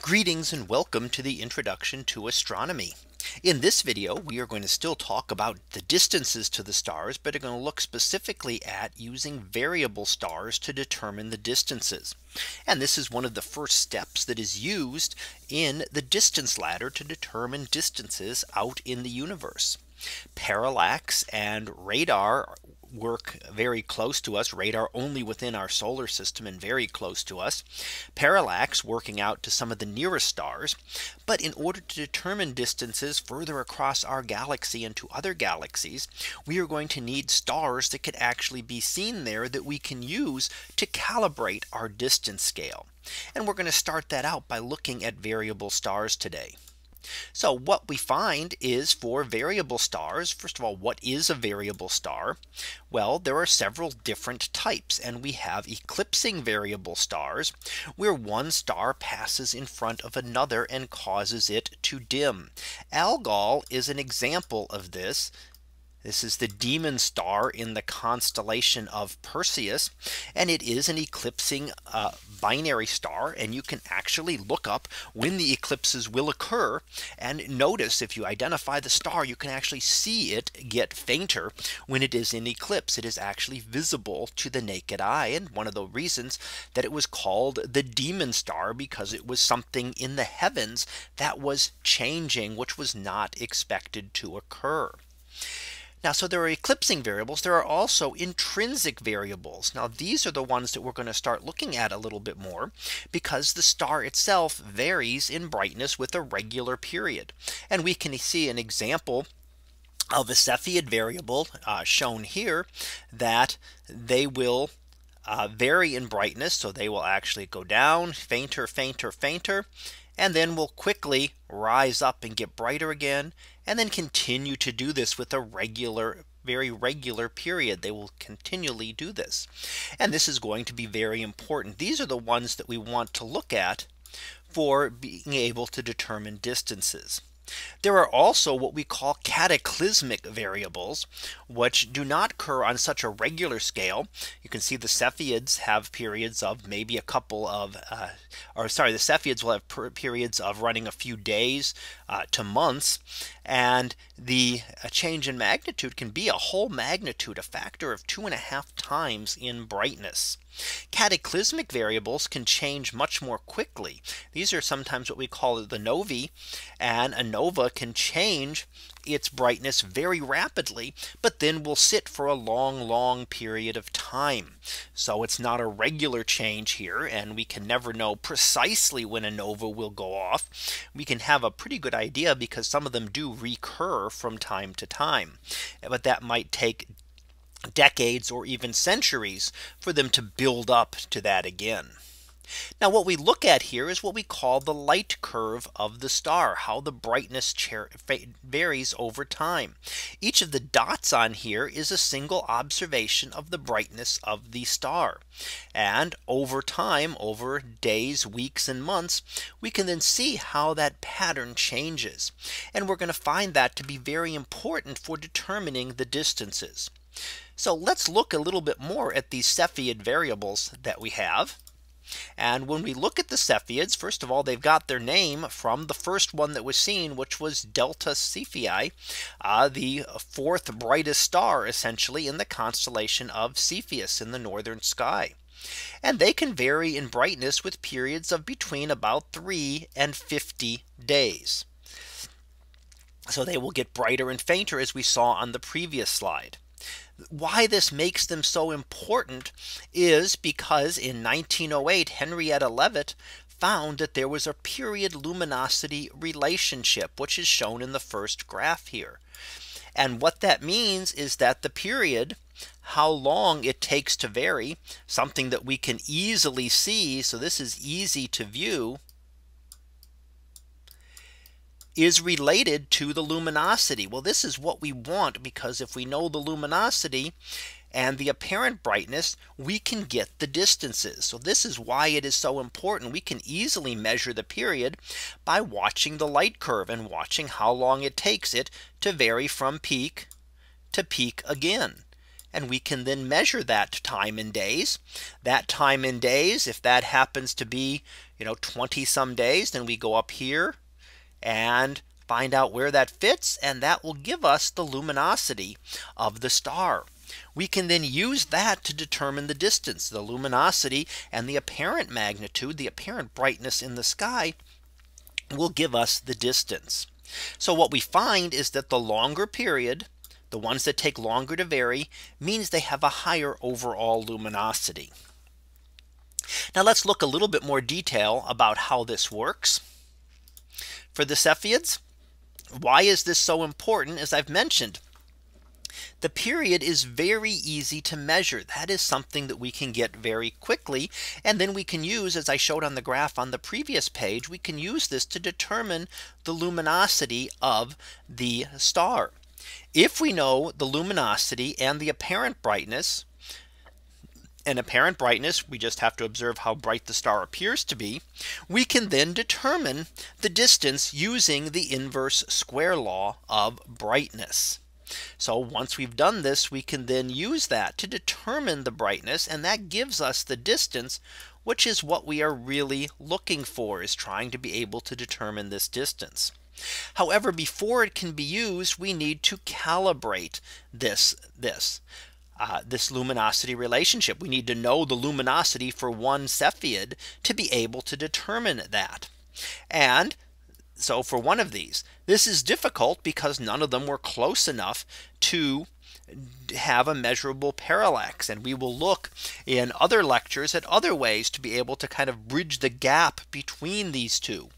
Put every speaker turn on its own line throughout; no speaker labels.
Greetings and welcome to the introduction to astronomy. In this video, we are going to still talk about the distances to the stars, but are going to look specifically at using variable stars to determine the distances. And this is one of the first steps that is used in the distance ladder to determine distances out in the universe. Parallax and radar work very close to us radar only within our solar system and very close to us parallax working out to some of the nearest stars but in order to determine distances further across our galaxy and to other galaxies we are going to need stars that could actually be seen there that we can use to calibrate our distance scale and we're going to start that out by looking at variable stars today. So what we find is for variable stars. First of all, what is a variable star? Well, there are several different types and we have eclipsing variable stars where one star passes in front of another and causes it to dim. Algol is an example of this. This is the demon star in the constellation of Perseus. And it is an eclipsing uh, binary star. And you can actually look up when the eclipses will occur. And notice if you identify the star, you can actually see it get fainter when it is in eclipse. It is actually visible to the naked eye. And one of the reasons that it was called the demon star because it was something in the heavens that was changing, which was not expected to occur. Now, so there are eclipsing variables. There are also intrinsic variables. Now, these are the ones that we're going to start looking at a little bit more because the star itself varies in brightness with a regular period. And we can see an example of a Cepheid variable uh, shown here that they will uh, vary in brightness. So they will actually go down fainter, fainter, fainter and then will quickly rise up and get brighter again and then continue to do this with a regular very regular period. They will continually do this. And this is going to be very important. These are the ones that we want to look at for being able to determine distances. There are also what we call cataclysmic variables, which do not occur on such a regular scale. You can see the Cepheids have periods of maybe a couple of uh, or sorry, the Cepheids will have periods of running a few days uh, to months. And the change in magnitude can be a whole magnitude, a factor of two and a half times in brightness. Cataclysmic variables can change much more quickly. These are sometimes what we call the novae and a nova can change its brightness very rapidly, but then will sit for a long, long period of time. So it's not a regular change here. And we can never know precisely when a nova will go off. We can have a pretty good idea because some of them do recur from time to time. But that might take decades or even centuries for them to build up to that again. Now what we look at here is what we call the light curve of the star how the brightness varies over time. Each of the dots on here is a single observation of the brightness of the star. And over time over days, weeks and months, we can then see how that pattern changes. And we're going to find that to be very important for determining the distances. So let's look a little bit more at these Cepheid variables that we have. And when we look at the Cepheids, first of all, they've got their name from the first one that was seen, which was Delta Cephei, uh, the fourth brightest star essentially in the constellation of Cepheus in the northern sky. And they can vary in brightness with periods of between about 3 and 50 days. So they will get brighter and fainter as we saw on the previous slide why this makes them so important is because in 1908 Henrietta Leavitt found that there was a period luminosity relationship which is shown in the first graph here. And what that means is that the period how long it takes to vary something that we can easily see. So this is easy to view is related to the luminosity. Well, this is what we want because if we know the luminosity and the apparent brightness, we can get the distances. So this is why it is so important. We can easily measure the period by watching the light curve and watching how long it takes it to vary from peak to peak again. And we can then measure that time in days that time in days if that happens to be you know, 20 some days, then we go up here and find out where that fits. And that will give us the luminosity of the star. We can then use that to determine the distance, the luminosity and the apparent magnitude, the apparent brightness in the sky will give us the distance. So what we find is that the longer period, the ones that take longer to vary means they have a higher overall luminosity. Now let's look a little bit more detail about how this works. For the Cepheids, why is this so important? As I've mentioned, the period is very easy to measure. That is something that we can get very quickly. And then we can use as I showed on the graph on the previous page, we can use this to determine the luminosity of the star. If we know the luminosity and the apparent brightness, and apparent brightness, we just have to observe how bright the star appears to be. We can then determine the distance using the inverse square law of brightness. So once we've done this, we can then use that to determine the brightness and that gives us the distance, which is what we are really looking for is trying to be able to determine this distance. However, before it can be used, we need to calibrate this this. Uh, this luminosity relationship. We need to know the luminosity for one Cepheid to be able to determine that. And so for one of these, this is difficult because none of them were close enough to have a measurable parallax. And we will look in other lectures at other ways to be able to kind of bridge the gap between these two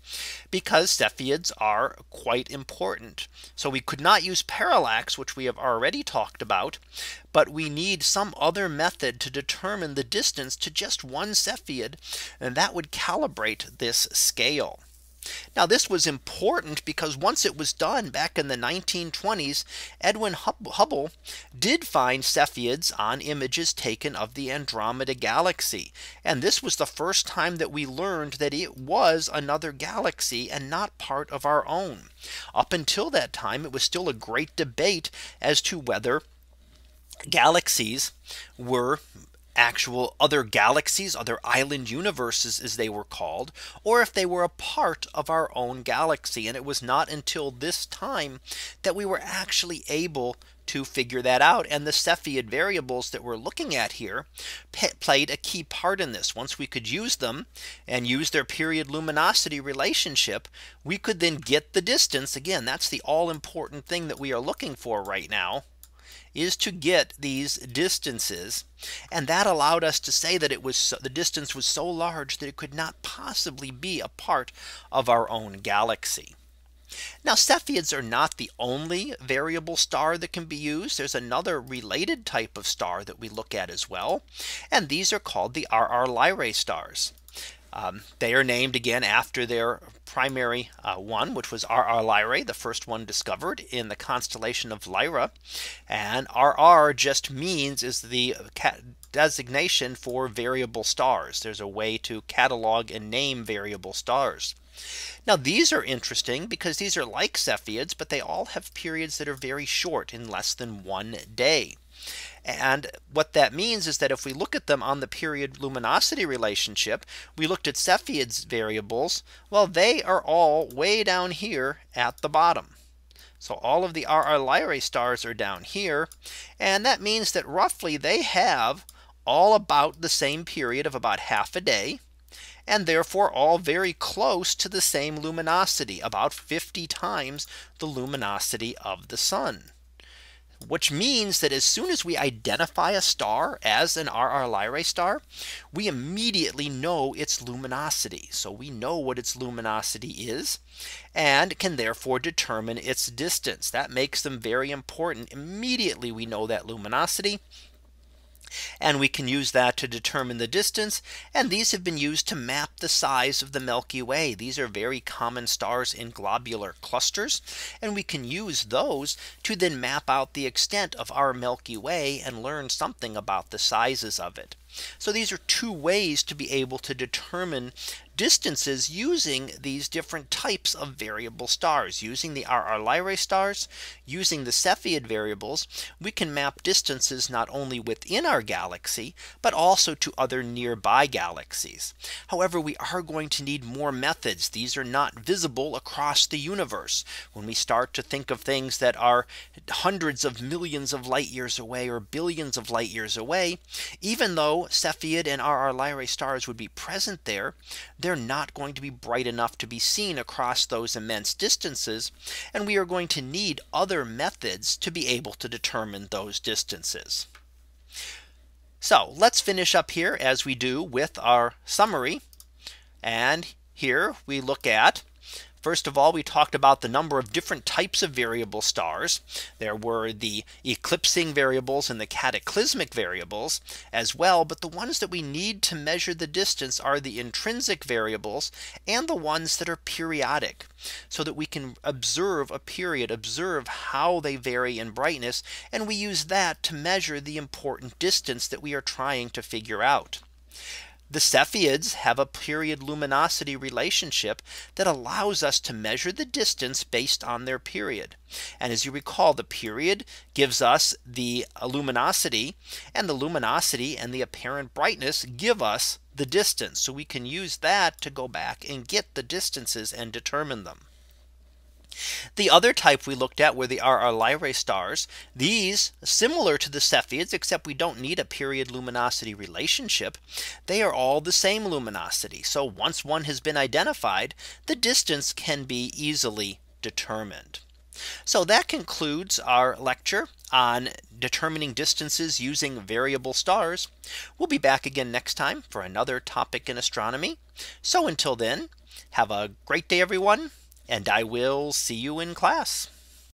because Cepheids are quite important. So we could not use parallax, which we have already talked about, but we need some other method to determine the distance to just one Cepheid, and that would calibrate this scale. Now this was important because once it was done back in the 1920s, Edwin Hubble did find Cepheids on images taken of the Andromeda galaxy. And this was the first time that we learned that it was another galaxy and not part of our own. Up until that time, it was still a great debate as to whether galaxies were actual other galaxies, other island universes as they were called, or if they were a part of our own galaxy. And it was not until this time that we were actually able to figure that out. And the Cepheid variables that we're looking at here played a key part in this. Once we could use them and use their period luminosity relationship, we could then get the distance. Again, that's the all important thing that we are looking for right now is to get these distances. And that allowed us to say that it was so, the distance was so large that it could not possibly be a part of our own galaxy. Now Cepheids are not the only variable star that can be used. There's another related type of star that we look at as well. And these are called the RR Lyrae stars. Um, they are named again after their primary uh, one, which was RR Lyrae, the first one discovered in the constellation of Lyra. And RR just means is the designation for variable stars. There's a way to catalog and name variable stars. Now these are interesting because these are like Cepheids, but they all have periods that are very short in less than one day. And what that means is that if we look at them on the period luminosity relationship, we looked at Cepheids variables. Well, they are all way down here at the bottom. So all of the RR Lyrae stars are down here. And that means that roughly they have all about the same period of about half a day and therefore all very close to the same luminosity about 50 times the luminosity of the sun which means that as soon as we identify a star as an RR Lyrae star, we immediately know its luminosity. So we know what its luminosity is and can therefore determine its distance. That makes them very important. Immediately we know that luminosity and we can use that to determine the distance. And these have been used to map the size of the Milky Way. These are very common stars in globular clusters. And we can use those to then map out the extent of our Milky Way and learn something about the sizes of it. So these are two ways to be able to determine distances using these different types of variable stars using the RR Lyrae stars using the Cepheid variables we can map distances not only within our galaxy but also to other nearby galaxies. However, we are going to need more methods. These are not visible across the universe. When we start to think of things that are hundreds of millions of light years away or billions of light years away, even though Cepheid and RR Lyrae stars would be present there, they're not going to be bright enough to be seen across those immense distances. And we are going to need other methods to be able to determine those distances. So let's finish up here as we do with our summary. And here we look at First of all, we talked about the number of different types of variable stars. There were the eclipsing variables and the cataclysmic variables as well. But the ones that we need to measure the distance are the intrinsic variables and the ones that are periodic so that we can observe a period observe how they vary in brightness. And we use that to measure the important distance that we are trying to figure out. The Cepheids have a period luminosity relationship that allows us to measure the distance based on their period. And as you recall, the period gives us the luminosity and the luminosity and the apparent brightness give us the distance. So we can use that to go back and get the distances and determine them. The other type we looked at were the RR Lyrae stars. These similar to the Cepheids, except we don't need a period luminosity relationship. They are all the same luminosity. So once one has been identified, the distance can be easily determined. So that concludes our lecture on determining distances using variable stars. We'll be back again next time for another topic in astronomy. So until then, have a great day, everyone and I will see you in class.